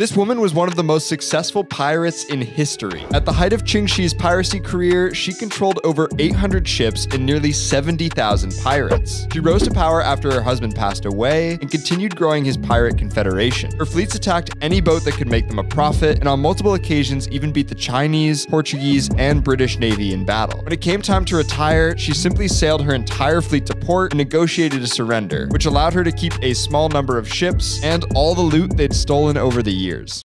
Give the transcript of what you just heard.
This woman was one of the most successful pirates in history. At the height of Ching Shih's piracy career, she controlled over 800 ships and nearly 70,000 pirates. She rose to power after her husband passed away and continued growing his pirate confederation. Her fleets attacked any boat that could make them a profit, and on multiple occasions even beat the Chinese, Portuguese, and British Navy in battle. When it came time to retire, she simply sailed her entire fleet to port and negotiated a surrender, which allowed her to keep a small number of ships and all the loot they'd stolen over the years.